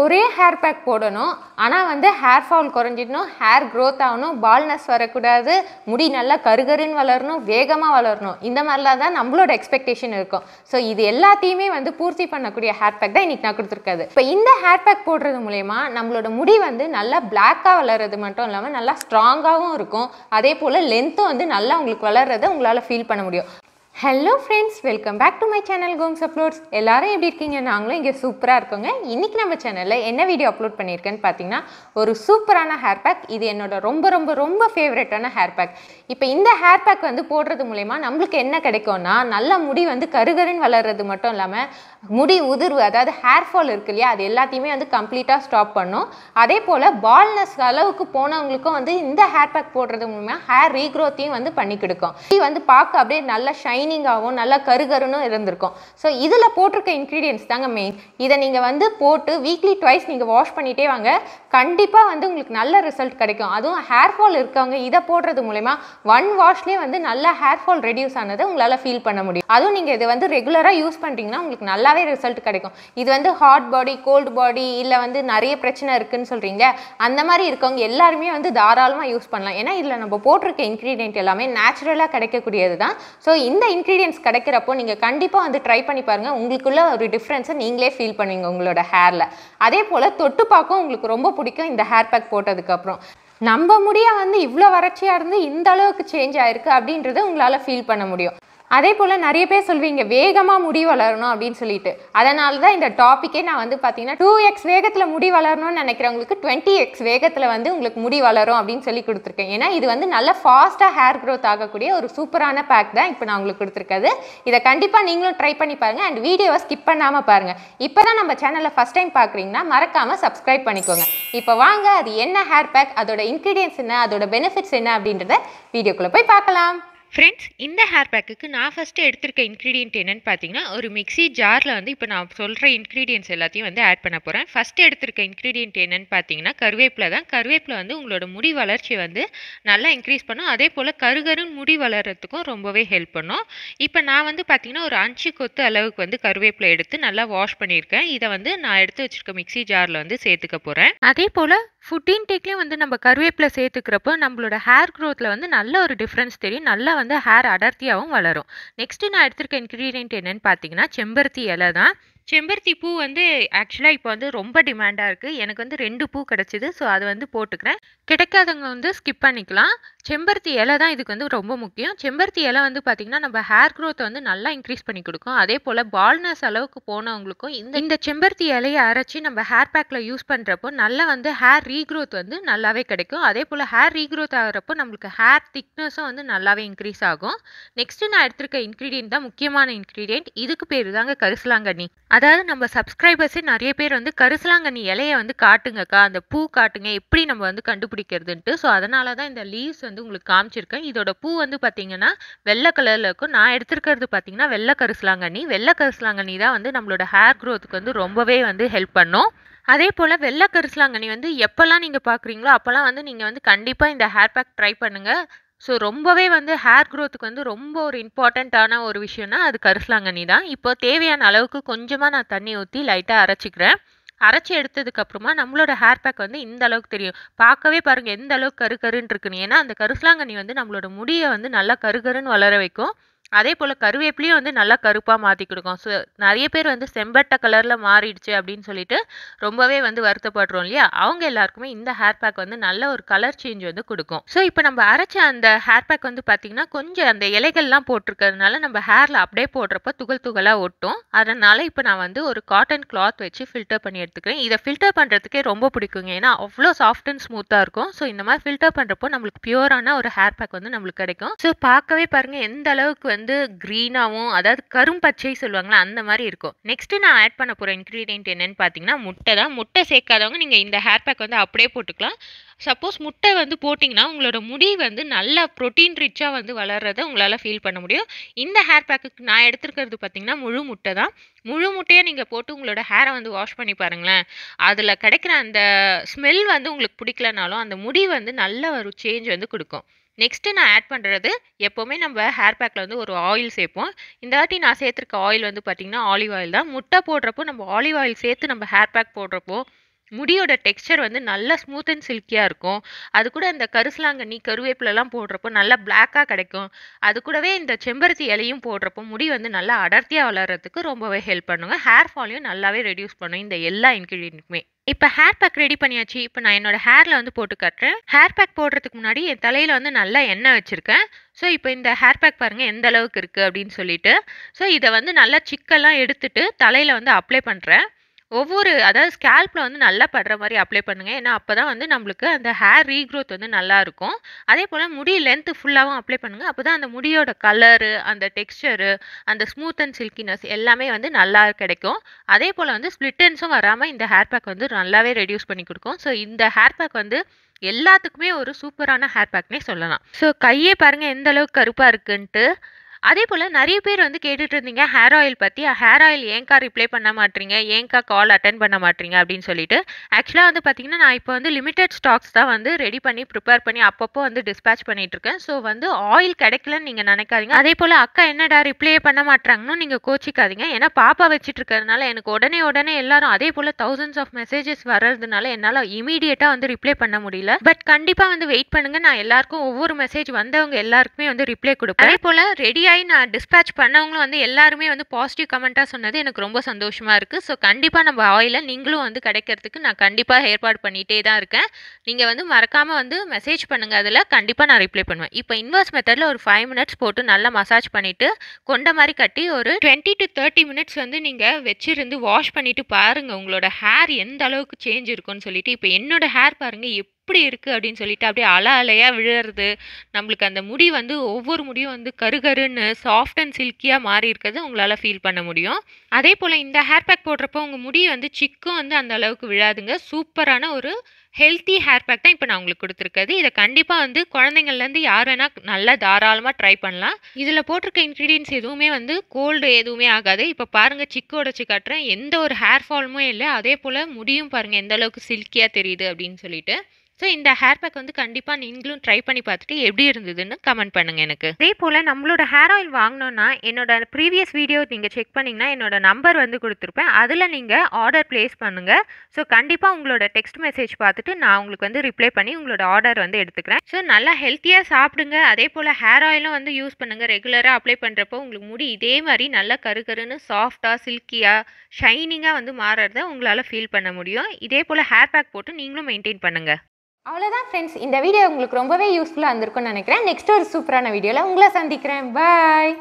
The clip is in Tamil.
ஒரே ஹேர் பேக் போடணும். ஆனால் வந்து ஹேர் ஃபால் குறைஞ்சிடணும் ஹேர் க்ரோத் ஆகணும் பால்னஸ் வரக்கூடாது முடி நல்லா கருகருன்னு வளரணும் வேகமாக வளரணும். இந்த மாதிரிலாம் தான் நம்மளோட எக்ஸ்பெக்டேஷன் இருக்கும். ஸோ இது எல்லாத்தையுமே வந்து பூர்த்தி பண்ணக்கூடிய ஹேர் பேக் தான் இன்றைக்கி நான் கொடுத்துருக்காது இப்போ இந்த ஹேர் பேக் போடுறது மூலயமா நம்மளோட முடி வந்து நல்லா பிளாக்காக வளர்றது மட்டும் இல்லாமல் நல்லா ஸ்ட்ராங்காகவும் இருக்கும். அதே போல் லென்த்தும் வந்து நல்லா உங்களுக்கு வளர்றதை உங்களால் ஃபீல் பண்ண முடியும். Hello friends welcome back to my channel Gomez uploads எல்லாரும் எப்படி இருக்கீங்க? நாங்களும் இங்கே சூப்பராக இருக்கோங்க. இன்றைக்கி நம்ம சேனலில் என்ன வீடியோ அப்லோட் பண்ணியிருக்கேன்னு பார்த்தீங்கன்னா ஒரு சூப்பரான ஹேர் பேக் இது என்னோட ரொம்ப ரொம்ப ரொம்ப ஃபேவரட்டான ஹேர் பேக் இப்போ இந்த ஹேர் பேக் வந்து போடுறது மூலயமா நம்மளுக்கு என்ன கிடைக்கும்னா நல்ல முடி வந்து கருகருன்னு வளர்றது மட்டும் இல்லாமல் முடி உதிர்வு அதாவது ஹேர் ஃபால் இருக்கு இல்லையா அது எல்லாத்தையுமே வந்து கம்ப்ளீட்டாக ஸ்டாப் பண்ணும். அதே போல் பால்னஸ் அளவுக்கு போனவங்களுக்கும் வந்து இந்த ஹேர் பேக் போடுறது மூலமாக ஹேர் ரீக்ரோத்தையும் வந்து பண்ணி கொடுக்கும். இது வந்து பார்க்க அப்படியே நல்ல ஷைனிங்காகவும் நல்லா கருகருன்னு இருந்திருக்கும். ஸோ இதில் போட்டிருக்க இன்க்ரீடியன்ஸ் தாங்க மெயின் இதை நீங்கள் வந்து போட்டு வீக்லி ட்வைஸ் நீங்கள் வாஷ் பண்ணிகிட்டே வாங்க. கண்டிப்பாக வந்து உங்களுக்கு நல்ல ரிசல்ட் கிடைக்கும். அதுவும் ஹேர் ஃபால் இருக்கவங்க இதை போடுறது மூலயமா ஒன் வாஷ்லேயே வந்து நல்ல ஹேர் ஃபால் ரெடியூஸ் ஆனதை உங்களால் ஃபீல் பண்ண முடியும். அதுவும் நீங்கள் இதை வந்து ரெகுலராக யூஸ் பண்ணுறீங்கன்னா உங்களுக்கு நல்லாவே ரிசல்ட் கிடைக்கும். இது வந்து ஹாட் பாடி கோல்டு பாடி இல்லை வந்து நிறைய பிரச்சனை இருக்குன்னு சொல்கிறீங்க அந்த மாதிரி இருக்கவங்க எல்லாருமே வந்து தாராளமாக யூஸ் பண்ணலாம். ஏன்னா இதில் நம்ம போட்டிருக்க இன்க்ரீடியன்ட் எல்லாமே நேச்சுரலாக கிடைக்கக்கூடியது தான் ஸோ இந்த இன்க்ரீடியன்ஸ் கிடைக்கிறப்போ நீங்கள் கண்டிப்பாக வந்து ட்ரை பண்ணி பாருங்கள் உங்களுக்குள்ள ஒரு டிஃப்ரென்ஸை நீங்களே ஃபீல் பண்ணுவீங்க உங்களோட ஹேரில் அதே போல் தொட்டு பார்க்கும் உங்களுக்கு ரொம்ப பிடிக்கும் இந்த ஹேர் பேக் போட்டதுக்கப்புறம் நம்ம முடியா வந்து இவ்வளோ வறட்சியாக இருந்து இந்த அளவுக்கு சேஞ்ச் ஆயிருக்கு அப்படின்றத உங்களால் ஃபீல் பண்ண முடியும். அதே போல் நிறைய பேர் சொல்வீங்க வேகமாக முடி வளரணும் அப்படின்னு சொல்லிட்டு. அதனால தான் இந்த டாப்பிக்கே நான் வந்து பார்த்தீங்கன்னா டூ எக்ஸ் வேகத்தில் முடி வளரணும்னு நினைக்கிறவங்களுக்கு டுவெண்ட்டி எக்ஸ் வேகத்தில் வந்து உங்களுக்கு முடி வளரும் அப்படின்னு சொல்லி கொடுத்துருக்கேன். ஏன்னா இது வந்து நல்ல ஃபாஸ்ட்டாக ஹேர் க்ரோத் ஆகக்கூடிய ஒரு சூப்பரான பேக் தான் இப்போ நான் உங்களுக்கு கொடுத்துருக்காது இதை கண்டிப்பாக நீங்களும் ட்ரை பண்ணி பாருங்கள் அண்ட் வீடியோவை ஸ்கிப் பண்ணாமல் பாருங்கள் இப்போ தான் நம்ம சேனலை ஃபஸ்ட் டைம் பார்க்குறீங்கன்னா மறக்காமல் சப்ஸ்கிரைப் பண்ணிக்கோங்க. இப்போ வாங்க அது என்ன ஹேர் பேக் அதோட இன்க்ரீடியன்ஸ் என்ன அதோட பெனிஃபிட்ஸ் என்ன அப்படின்றத வீடியோக்குள்ளே போய் பார்க்கலாம். ஃப்ரெண்ட்ஸ் இந்த ஹேர் பேக்குக்கு நான் ஃபஸ்ட்டு எடுத்திருக்க இன்க்ரீடியன்ட் என்னென்னு பார்த்தீங்கன்னா ஒரு மிக்ஸி ஜாரில் வந்து இப்போ நான் சொல்கிற இன்க்ரீடியன்ஸ் எல்லாத்தையும் வந்து ஆட் பண்ண போகிறேன் ஃபஸ்ட்டு எடுத்திருக்க இன்க்ரீடியன்ட் என்னென்னு பார்த்தீங்கன்னா கருவேப்பிலை தான். கருவேப்பிலை வந்து உங்களோட முடி வளர்ச்சி வந்து நல்லா இன்க்ரீஸ் பண்ணும். அதே போல் கருகருன்னு முடி வளர்கிறதுக்கும் ரொம்பவே ஹெல்ப் பண்ணும். இப்போ நான் வந்து பார்த்தீங்கன்னா ஒரு அஞ்சு கொத்து அளவுக்கு வந்து கருவேப்பிலை எடுத்து நல்லா வாஷ் பண்ணியிருக்கேன். இதை வந்து நான் எடுத்து வச்சுருக்க மிக்ஸி ஜாரில் வந்து சேர்த்துக்க போகிறேன் அதே போல் ஃபுட் இன்டேக்லேயும் வந்து நம்ம கருவேப்பிலை சேர்த்துக்கிறப்போ நம்மளோட ஹேர் க்ரோத்தில் வந்து நல்ல ஒரு டிஃப்ரென்ஸ் தெரியும். நல்லா வந்து ஹேர் அடர்த்தியாகவும் வளரும். நெக்ஸ்ட்டு நான் எடுத்திருக்க இன்க்ரீடியன்ட் என்னென்னு பார்த்தீங்கன்னா செம்பருத்தி இலை தான் செம்பருத்தி பூ வந்து ஆக்சுவலாக இப்போ வந்து ரொம்ப டிமாண்டாக இருக்குது எனக்கு வந்து ரெண்டு பூ கிடச்சிது. ஸோ அதை வந்து போட்டுக்கிறேன். கிடைக்காதவங்க வந்து ஸ்கிப் பண்ணிக்கலாம். செம்பருத்தி இலை தான் இதுக்கு வந்து ரொம்ப முக்கியம். செம்பருத்தி இலை வந்து பார்த்திங்கன்னா நம்ம ஹேர் க்ரோத்தை வந்து நல்லா இன்க்ரீஸ் பண்ணி கொடுக்கும். அதே போல் பால்னஸ் அளவுக்கு போனவங்களுக்கும் இந்த இந்த செம்பருத்தி இலையை அரைச்சி நம்ம ஹேர் பேக்கில் யூஸ் பண்ணுறப்போ நல்லா வந்து ஹேர் ரீக்ரோத் வந்து நல்லாவே கிடைக்கும். அதே போல் ஹேர் ரீக்ரோத் ஆகிறப்போ நம்மளுக்கு ஹேர் திக்னஸும் வந்து நல்லாவே இன்க்ரீஸ் ஆகும். நெக்ஸ்ட்டு நான் எடுத்திருக்க இன்க்ரீடியன்ட் தான் முக்கியமான இன்க்ரீடியன்ட். இதுக்கு பேர் தாங்க கரிசலாங்கண்ணி. அதாவது நம்ம சப்ஸ்கிரைபர்ஸே நிறைய பேர் வந்து கரிசலாங்கண்ணி இலையை வந்து காட்டுங்கக்கா அந்த பூ காட்டுங்க எப்படி நம்ம வந்து கண்டுபிடிக்கிறதுன்ட்டு. ஸோ அதனால தான் இந்த லீவ்ஸ் வந்து உங்களுக்கு காமிச்சிருக்கேன். இதோட பூ வந்து பார்த்தீங்கன்னா வெள்ளை கலரில் இருக்கும். நான் எடுத்திருக்கிறது பார்த்தீங்கன்னா வெள்ளை கரிசலாங்கண்ணி. வெள்ளை கரிசலாங்கண்ணி தான் வந்து நம்மளோட ஹேர் க்ரோத்துக்கு வந்து ரொம்பவே வந்து ஹெல்ப் பண்ணும். அதே போல் வெள்ளை கரிசலாங்கண்ணி வந்து எப்போல்லாம் நீங்கள் பார்க்குறீங்களோ அப்போல்லாம் வந்து நீங்கள் வந்து கண்டிப்பாக இந்த ஹேர் பேக் ட்ரை பண்ணுங்கள் ஸோ ரொம்பவே வந்து ஹேர் க்ரோத்துக்கு வந்து ரொம்ப ஒரு இம்பார்ட்டண்ட்டான ஒரு விஷயம்னா அது கரிசலாங்கண்ணி தான். இப்போ தேவையான அளவுக்கு கொஞ்சமாக நான் தண்ணி ஊற்றி லைட்டாக அரைச்சிக்கிறேன். அரைச்சி எடுத்ததுக்கப்புறமா நம்மளோட ஹேர் பேக் வந்து இந்த அளவுக்கு தெரியும். பார்க்கவே பாருங்கள் எந்த அளவுக்கு கரு கருன்னு இருக்குன்னு. ஏன்னா அந்த கரிசலாங்கண்ணி வந்து நம்மளோட முடியை வந்து நல்லா கருகருன்னு வளர வைக்கும். அதே போல் கருவேப்பிலையும் வந்து நல்லா கருப்பாக மாற்றி கொடுக்கும். ஸோ நிறைய பேர் வந்து செம்பட்டை கலரில் மாறிடுச்சு அப்படின்னு சொல்லிட்டு ரொம்பவே வந்து வருத்தப்படுறோம் இல்லையா? அவங்க எல்லாருக்குமே இந்த ஹேர் பேக் வந்து நல்ல ஒரு கலர் சேஞ்ச் வந்து கொடுக்கும். ஸோ இப்போ நம்ம அரைச்ச அந்த ஹேர் பேக் வந்து பார்த்திங்கன்னா கொஞ்சம் அந்த இலைகள்லாம் போட்டிருக்கிறதுனால நம்ம ஹேரில் அப்படியே போடுறப்ப துகள் துகளாக ஒட்டும். அதனால் இப்போ நான் வந்து ஒரு காட்டன் கிளாத் வச்சு ஃபில்டர் பண்ணி எடுத்துக்கிறேன். இதை ஃபில்டர் பண்ணுறதுக்கே ரொம்ப பிடிக்குங்க. ஏன்னா அவ்வளோ சாஃப்ட் அண்ட் ஸ்மூத்தாக இருக்கும். ஸோ இந்த மாதிரி ஃபில்டர் பண்ணுறப்போ நம்மளுக்கு பியூரான ஒரு ஹேர் பேக் வந்து நம்மளுக்கு கிடைக்கும். ஸோ பார்க்கவே பாருங்கள் எந்த அளவுக்கு வந்து க்ரீனாகவும் அதாவது கரும்பச்சை சொல்லுவாங்களா அந்த மாதிரி இருக்கும். நெக்ஸ்ட்டு நான் ஆட் பண்ண போகிற இன்க்ரீடியன்ட் என்னென்னு பார்த்தீங்கன்னா முட்டை தான். முட்டை சேர்க்காதவங்க நீங்கள் இந்த ஹேர் பேக் வந்து அப்படியே போட்டுக்கலாம். சப்போஸ் முட்டை வந்து போட்டிங்கன்னா உங்களோட முடி வந்து நல்லா ப்ரோட்டீன் ரிச்சாக வந்து வளர்றதை உங்களால் ஃபீல் பண்ண முடியும். இந்த ஹேர் பேக்குக்கு நான் எடுத்துருக்கிறது பார்த்தீங்கன்னா முழு முட்டை தான். முழு முட்டையை நீங்கள் போட்டு உங்களோட ஹேரை வந்து வாஷ் பண்ணி பாருங்களேன். அதில் கிடைக்கிற அந்த ஸ்மெல் வந்து உங்களுக்கு பிடிக்கலனாலும் அந்த முடி வந்து நல்ல ஒரு சேஞ்ச் வந்து கொடுக்கும். நெக்ஸ்ட்டு நான் ஆட் பண்ணுறது எப்போவுமே நம்ம ஹேர் பேக்கில் வந்து ஒரு ஆயில் சேர்ப்போம். இந்த வாட்டி நான் சேர்த்துருக்க ஆயில் வந்து பார்த்திங்கன்னா ஆலிவ் ஆயில் தான். முட்டை போடுறப்போ நம்ம ஆலிவ் ஆயில் சேர்த்து நம்ம ஹேர் பேக் போடுறப்போ முடியோட டெக்ஸ்சர் வந்து நல்லா ஸ்மூத் அண்ட் சில்கியாக இருக்கும். அது கூட இந்த கருசலாங்கண்ணி கருவேப்பிலலாம் போடுறப்போ நல்லா பிளாக்காக கிடைக்கும். அது கூடவே இந்த செம்பருத்தி இலையும் போடுறப்போ முடி வந்து நல்லா அடர்த்தியாக வளர்கிறதுக்கு ரொம்பவே ஹெல்ப் பண்ணுங்க. ஹேர் ஃபாலையும் நல்லாவே ரெடியூஸ் பண்ணும். இந்த எல்லா இன்க்ரீடியன்ட்டுமே இப்போ ஹேர் பேக் ரெடி பண்ணியாச்சு. இப்போ நான் என்னோட ஹேரில் வந்து போட்டு காட்டுறேன். ஹேர் பேக் போடுறதுக்கு முன்னாடி என் தலையில் வந்து நல்லா எண்ணெய் வச்சுருக்கேன். ஸோ இப்போ இந்த ஹேர் பேக் பாருங்கள் எந்த அளவுக்கு இருக்குது அப்படின்னு சொல்லிட்டு. ஸோ இதை வந்து நல்லா சிக்கெல்லாம் எடுத்துட்டு தலையில் வந்து அப்ளை பண்ணுறேன் ஒவ்வொரு அதாவது ஸ்கேல்பில் வந்து நல்லா படுற மாதிரி அப்ளை பண்ணுங்கள் ஏன்னா அப்போ தான் வந்து நம்மளுக்கு அந்த ஹேர் ரீக்ரோத் வந்து நல்லாயிருக்கும் அதே போல் முடி லென்த்து ஃபுல்லாகவும் அப்ளை பண்ணுங்கள் அப்போ தான் அந்த முடியோட கலரு அந்த டெக்ஸ்டரு அந்த ஸ்மூத் அண்ட் சில்கினஸ் எல்லாமே வந்து நல்லா கிடைக்கும். அதே போல் வந்து ஸ்ப்ளிட்டன்ஸும் வராமல் இந்த ஹேர் பேக் வந்து நல்லாவே ரெடியூஸ் பண்ணி கொடுக்கும். ஸோ இந்த ஹேர் பேக் வந்து எல்லாத்துக்குமே ஒரு சூப்பரான ஹேர் பேக்னே சொல்லலாம். ஸோ கையே பாருங்கள் எந்த அளவுக்கு கருப்பாக இருக்குன்ட்டு. அதே போல் நிறைய பேர் வந்து கேட்டுட்டு இருந்தீங்க ஹேர் ஆயில் பற்றி ஹேர் ஆயில் ஏன்க்கா ரிப்ளை பண்ண மாட்டீங்க? ஏன்க்கா கால் அட்டன் பண்ண மாட்டீங்க? அப்படின்னு சொல்லிட்டு ஆக்சுவலாக வந்து பார்த்தீங்கன்னா நான் இப்போ வந்து லிமிடெட் ஸ்டாக்ஸ் தான் வந்து ரெடி பண்ணி ப்ரிப்பேர் பண்ணி அப்பப்போ வந்து டிஸ்பேச் பண்ணிட்டு இருக்கேன். ஸோ வந்து ஆயில் கிடைக்கலன்னு நீங்கள் நினைக்காதீங்க. அதே போல் அக்கா என்னடா ரிப்ளே பண்ண மாட்டாங்கன்னு நீங்கள் கோச்சிக்காதீங்க. ஏன்னா பாப்பா வச்சுட்டு இருக்கிறதுனால எனக்கு உடனே உடனே எல்லாரும் அதே போல் தௌசண்ட்ஸ் ஆஃப் மெசேஜஸ் வர்றதுனால என்னால் இமீடியட்டாக வந்து ரிப்ளை பண்ண முடியல. பட் கண்டிப்பாக வந்து வெயிட் பண்ணுங்கள் நான் எல்லாருக்கும் ஒவ்வொரு மெசேஜ் வந்தவங்க எல்லாருக்குமே வந்து ரிப்ளை கொடுப்பேன். அதே போல் ரெடி ஆன்லைன் நான் டிஸ்பேச் பண்ணவங்களும் வந்து எல்லாருமே வந்து பாசிட்டிவ் கமெண்ட்டாக சொன்னது எனக்கு ரொம்ப சந்தோஷமாக இருக்குது ஸோ கண்டிப்பாக நம்ம ஆயிலை நீங்களும் வந்து கிடைக்கிறதுக்கு நான் கண்டிப்பாக ஏற்பாடு பண்ணிகிட்டே தான் இருக்கேன். நீங்கள் வந்து மறக்காமல் வந்து மெசேஜ் பண்ணுங்கள் அதில். கண்டிப்பாக நான் ரிப்ளை பண்ணுவேன். இப்போ இன்வர்ஸ் மெத்தடில் ஒரு ஃபைவ் மினிட்ஸ் போட்டு நல்லா மசாஜ் பண்ணிவிட்டு கொண்ட மாதிரி கட்டி ஒரு டுவெண்ட்டி டு தேர்ட்டி மினிட்ஸ் வந்து நீங்கள் வச்சிருந்து வாஷ் பண்ணிவிட்டு பாருங்கள் உங்களோட ஹேர் எந்த அளவுக்கு சேஞ்ச் இருக்கும்னு சொல்லிட்டு. இப்போ என்னோட ஹேர் பாருங்கள் எப்படி இருக்குது அப்படின்னு சொல்லிட்டு அப்படியே அலை அலையாக விழுறது. நம்மளுக்கு அந்த முடி வந்து ஒவ்வொரு முடியும் வந்து கருகருன்னு சாஃப்ட் அண்ட் சில்கியாக மாறி இருக்கிறது உங்களால் ஃபீல் பண்ண முடியும். அதே போல் இந்த ஹேர் பேக் போடுறப்போ உங்கள் முடி வந்து சிக்கும் வந்து அந்த அளவுக்கு விழாதுங்க. சூப்பரான ஒரு ஹெல்த்தி ஹேர் பேக் தான் இப்போ நான் உங்களுக்கு கொடுத்துருக்குது இதை கண்டிப்பாக வந்து குழந்தைங்கள்லேருந்து யார் வேணால் நல்லா தாராளமாக ட்ரை பண்ணலாம். இதில் போட்டிருக்க இன்க்ரீடியன்ஸ் எதுவுமே வந்து கோல்டு எதுவுமே ஆகாது. இப்போ பாருங்கள் சிக்கு உடச்சி காட்டுறேன். எந்த ஒரு ஹேர் ஃபாலுமே இல்லை. அதே போல் முடியும் பாருங்கள் எந்த அளவுக்கு சில்கியாக தெரியுது அப்படின்னு சொல்லிட்டு. ஸோ இந்த ஹேர் பேக் வந்து கண்டிப்பாக நீங்களும் ட்ரை பண்ணி பார்த்துட்டு எப்படி இருந்ததுன்னு கமெண்ட் பண்ணுங்கள் எனக்கு. அதே போல் நம்மளோட ஹேர் ஆயில் வாங்கினோன்னா என்னோட ப்ரீவியஸ் வீடியோ நீங்கள் செக் பண்ணிங்கன்னா என்னோட நம்பர் வந்து கொடுத்துருப்பேன். அதில் நீங்கள் ஆர்டர் ப்ளேஸ் பண்ணுங்கள் ஸோ கண்டிப்பாக உங்களோட டெக்ஸ்ட் மெசேஜ் பார்த்துட்டு நான் உங்களுக்கு வந்து ரிப்ளை பண்ணி உங்களோட ஆர்டர் வந்து எடுத்துக்கிறேன். ஸோ நல்லா ஹெல்த்தியாக சாப்பிடுங்க. அதே போல் ஹேர் ஆயிலும் வந்து யூஸ் பண்ணுங்கள் ரெகுலராக அப்ளை பண்ணுறப்போ உங்களுக்கு முடி இதே மாதிரி நல்லா கருகருன்னு சாஃப்டாக சில்கியாக ஷைனிங்காக வந்து மாறுறத உங்களால் ஃபீல் பண்ண முடியும். இதே போல் ஹேர் பேக் போட்டு நீங்களும் மெயின்டைன் பண்ணுங்கள் அவ்வளோதான் ஃப்ரெண்ட்ஸ் இந்த வீடியோ உங்களுக்கு ரொம்பவே யூஸ்ஃபுல்லாக இருந்திருக்கும்னு நினைக்கிறேன். நெக்ஸ்ட் ஒரு சூப்பரான வீடியோவில் உங்களை சந்திக்கிறேன். பாய்